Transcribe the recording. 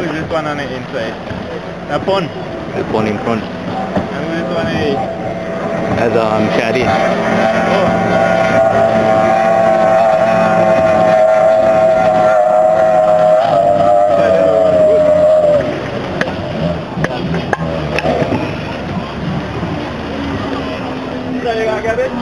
Is this one on the inside? A pawn. The pawn in front. And this one here? As um, Shadee. Oh. Yeah,